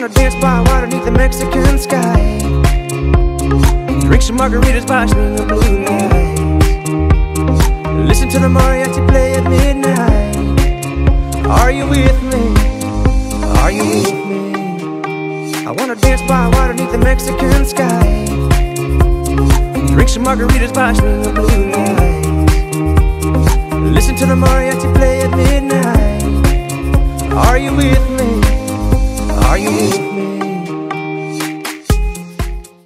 Wanna dance by water beneath the Mexican sky. Drink some margaritas by swinging blue lights. Listen to the mariachi play at midnight. Are you with me? Are you with me? I wanna dance by water beneath the Mexican sky. Drink some margaritas by swinging blue lights. Listen to the mariachi play at midnight. Are you with